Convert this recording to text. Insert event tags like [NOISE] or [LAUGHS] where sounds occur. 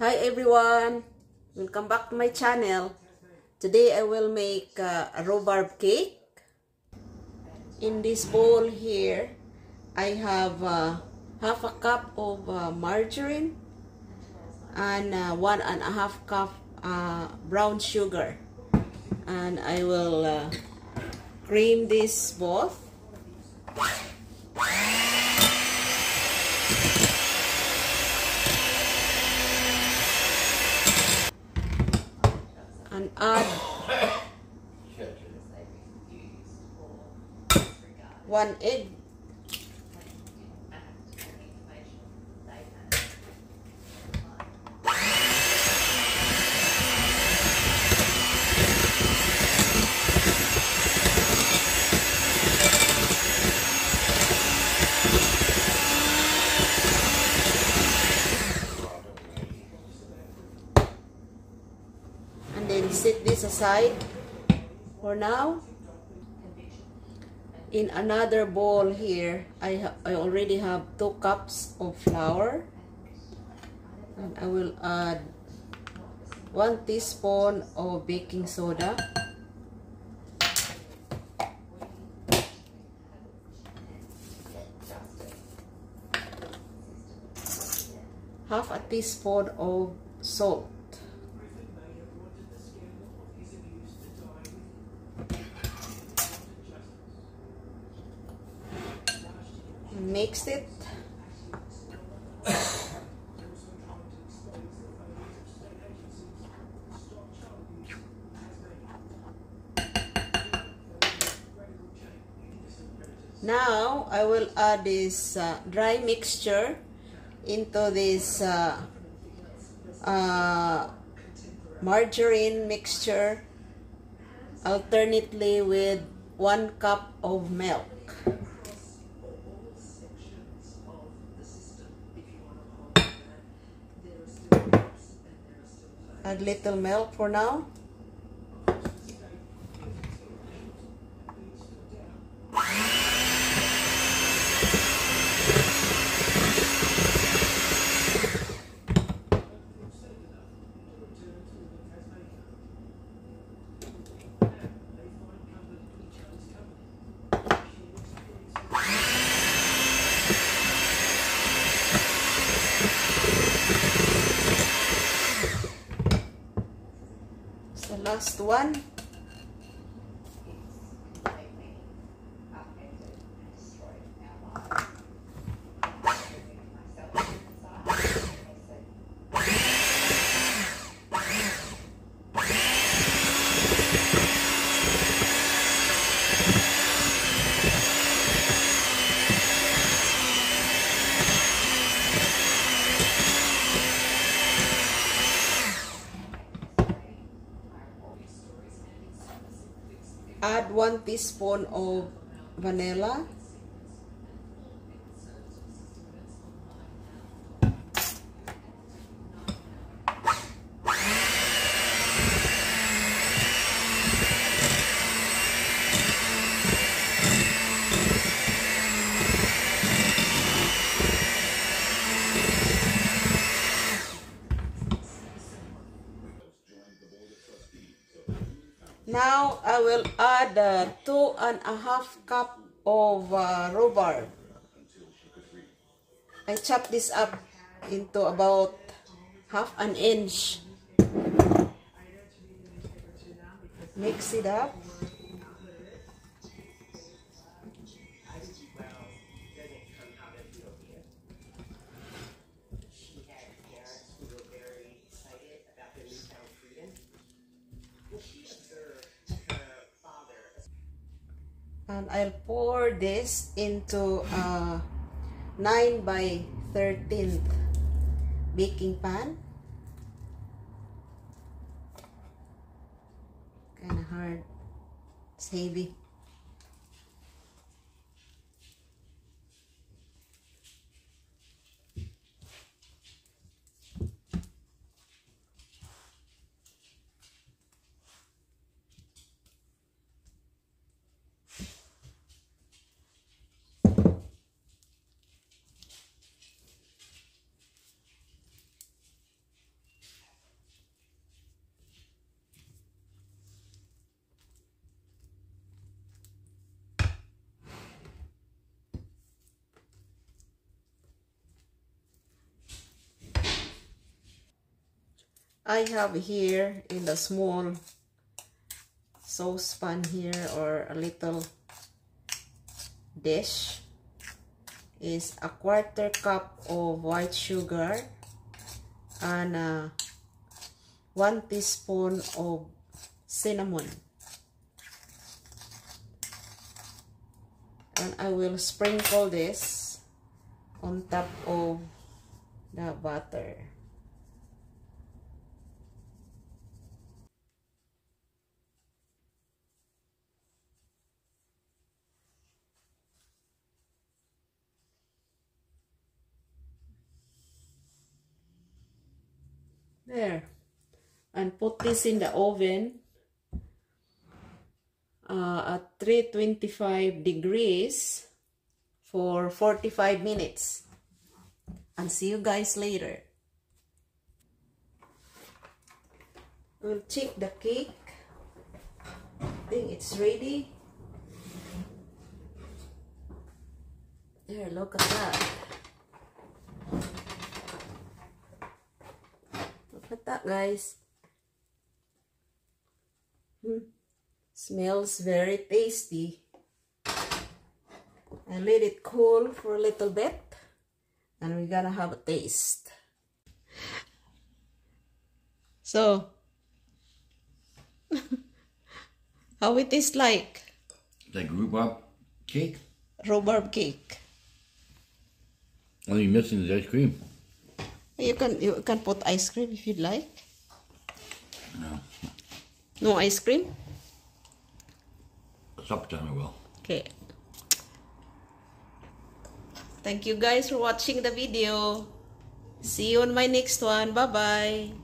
Hi everyone! Welcome back to my channel. Today I will make uh, a rhubarb cake. In this bowl here, I have uh, half a cup of uh, margarine and uh, one and a half cup uh, brown sugar. And I will cream this both. One egg. And then set this aside for now in another bowl here I, I already have two cups of flour. And I will add one teaspoon of baking soda. Half a teaspoon of salt mix it now I will add this uh, dry mixture into this uh, uh, margarine mixture alternately with one cup of milk add little milk for now last one add one teaspoon of vanilla Now I will add uh, two and a half cup of uh, rhubarb. I chop this up into about half an inch. Mix it up. And I'll pour this into a 9 by 13th baking pan. Kind of hard. It's heavy I have here in the small saucepan here or a little dish is a quarter cup of white sugar and uh, one teaspoon of cinnamon. And I will sprinkle this on top of the butter there. And put this in the oven uh, at 325 degrees for 45 minutes. And see you guys later. We'll check the cake. I think it's ready. There look at that at that guys hmm. smells very tasty I let it cool for a little bit and we're gonna have a taste so [LAUGHS] how it is like Like rhubarb cake? rhubarb cake Only missing is ice cream. You can you can put ice cream if you'd like No. no ice cream Suppertime I will. Okay. Thank you guys for watching the video. See you on my next one. Bye-bye.